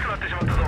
しくなってしまった